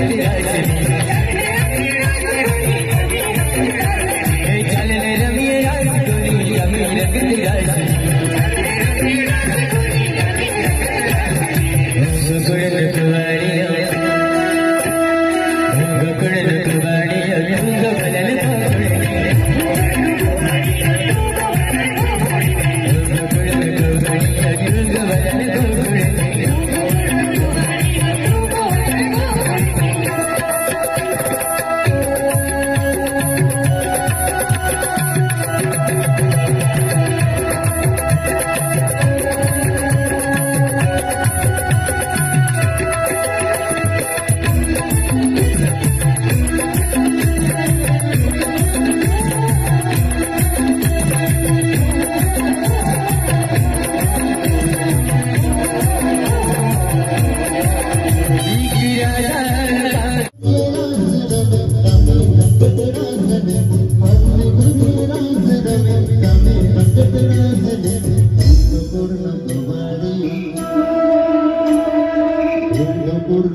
Felicidades en mi vida.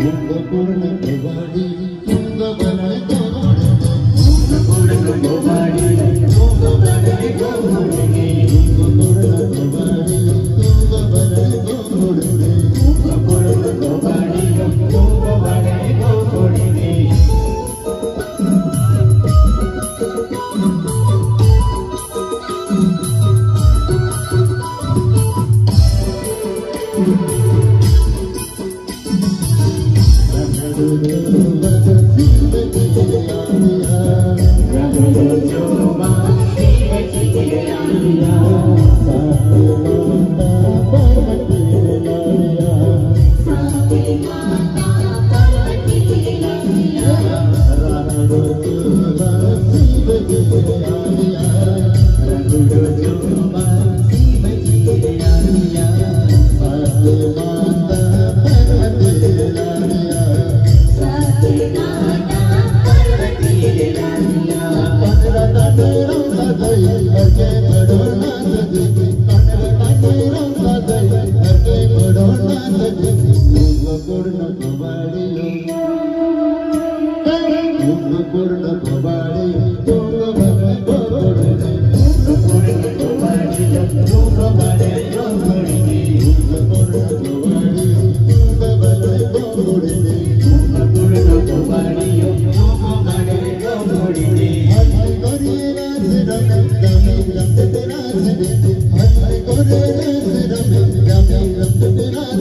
Thank you. Thank you.